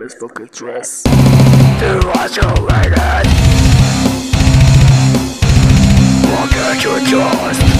you fucking dress. To watch. Walk at your doors.